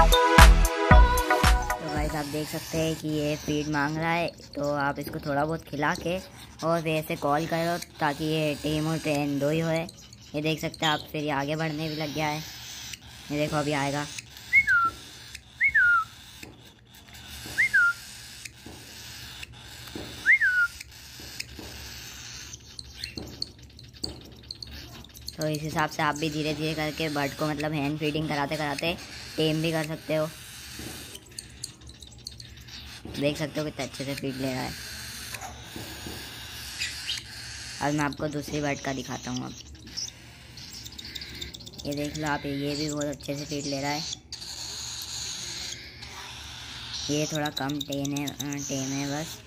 तो भाई आप देख सकते हैं कि ये फ़ीड मांग रहा है तो आप इसको थोड़ा बहुत खिला के और फिर ऐसे कॉल करो ताकि ये टीम और ट्रेन दो ही होए। ये देख सकते हैं आप, फिर ये आगे बढ़ने भी लग गया है। ये देखो, अभी आएगा। तो इस हिसाब से आप भी धीरे धीरे करके बर्ड को मतलब हैंड फीडिंग कराते कराते टेम भी कर सकते हो। देख सकते हो कितने अच्छे से फ़ीड ले रहा है। अब मैं आपको दूसरी बर्ड का दिखाता हूँ अब। ये देख लो आप, ये भी बहुत अच्छे से फ़ीड ले रहा है। ये थोड़ा कम टेन है टेम है बस।